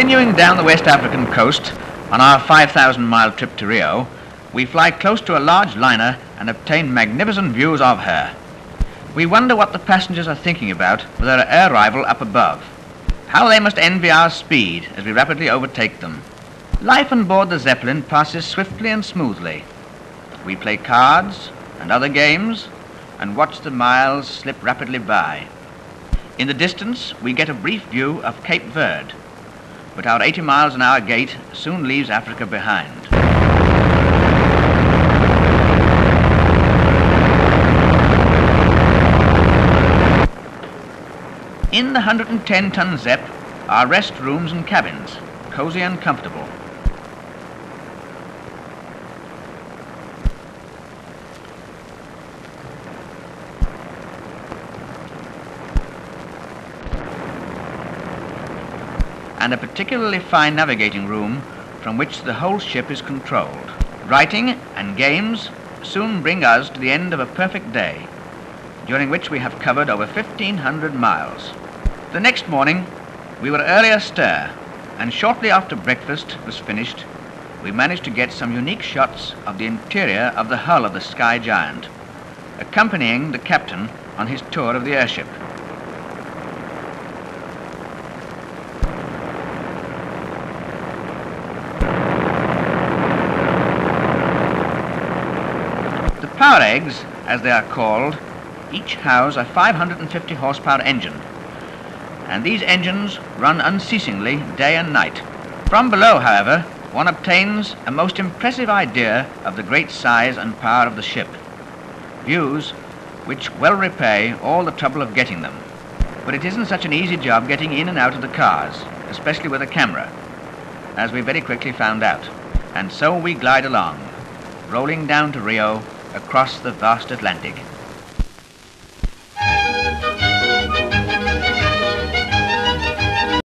Continuing down the West African coast on our 5,000 mile trip to Rio, we fly close to a large liner and obtain magnificent views of her. We wonder what the passengers are thinking about with their air rival up above. How they must envy our speed as we rapidly overtake them. Life on board the Zeppelin passes swiftly and smoothly. We play cards and other games and watch the miles slip rapidly by. In the distance, we get a brief view of Cape Verde, but our 80 miles an hour gait soon leaves Africa behind. In the 110 ton Zepp are rest rooms and cabins, cozy and comfortable. And a particularly fine navigating room from which the whole ship is controlled. Writing and games soon bring us to the end of a perfect day, during which we have covered over 1,500 miles. The next morning, we were early astir, and shortly after breakfast was finished, we managed to get some unique shots of the interior of the hull of the Sky Giant, accompanying the captain on his tour of the airship. Power eggs, as they are called, each house a 550 horsepower engine. And these engines run unceasingly day and night. From below, however, one obtains a most impressive idea of the great size and power of the ship. Views which well repay all the trouble of getting them. But it isn't such an easy job getting in and out of the cars, especially with a camera, as we very quickly found out. And so we glide along, rolling down to Rio across the vast Atlantic.